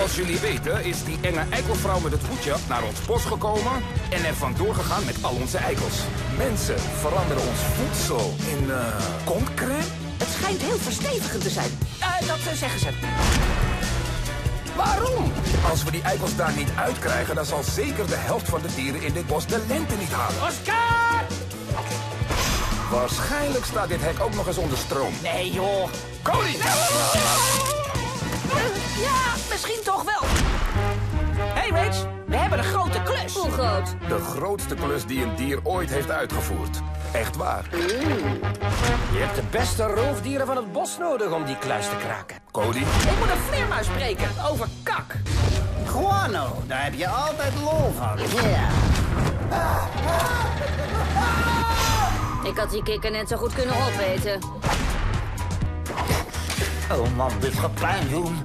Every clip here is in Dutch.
Zoals jullie weten is die enge eikelvrouw met het hoedje naar ons bos gekomen en er vandoor gegaan met al onze eikels. Mensen veranderen ons voedsel in uh, kontcrème? Het schijnt heel verstevigend te zijn. Uh, dat uh, zeggen ze. Waarom? Als we die eikels daar niet uitkrijgen, dan zal zeker de helft van de dieren in dit bos de lente niet halen. Oscar! Waarschijnlijk staat dit hek ook nog eens onder stroom. Nee, joh. Cody! Ja, misschien toch wel. Hé, hey, Rich. We hebben een grote klus. Hoe groot? De grootste klus die een dier ooit heeft uitgevoerd. Echt waar. Je hebt de beste roofdieren van het bos nodig om die kluis te kraken. Cody? Ik moet een vleermuis spreken over kak. Guano, daar heb je altijd lol van. Ja. Ik had die kikker net zo goed kunnen opeten. Oh man, dit gaat pijn doen.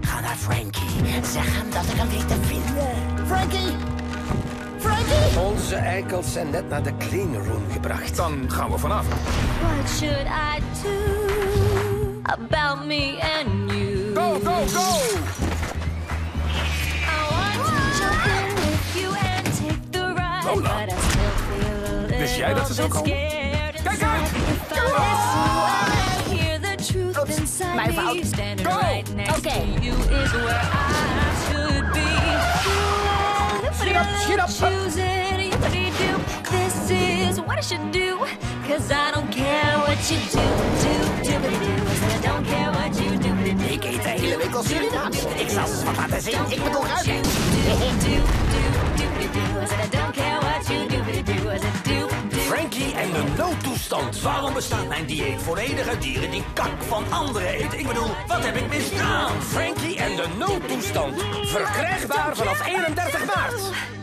Ga naar Frankie. Zeg hem dat ik hem weet te vinden. Frankie! Frankie! Onze eikels zijn net naar de clean room gebracht. Dan gaan we vanaf. What should I do about me and you? Go, go, go! I want to jump in with you and take the ride, Lola. but I still feel a Wist jij dat ze bit komen? If I hear the truth inside mijn fout. me. Standing Go! right next Oké. to you is where I should be. Schiet op, schiet op. Choosing you do. This is what I should do. Cause I don't care what you do, do, do, do, do. I don't care what you do, do, do. Ik eet de hele. Ik zal wat laten zien. Ik bedoel. En de noodtoestand. Waarom bestaat mijn dieet volledig uit dieren die kak van anderen eten? Ik bedoel, wat heb ik misdaan? Frankie en de noodtoestand. Verkrijgbaar vanaf 31 maart.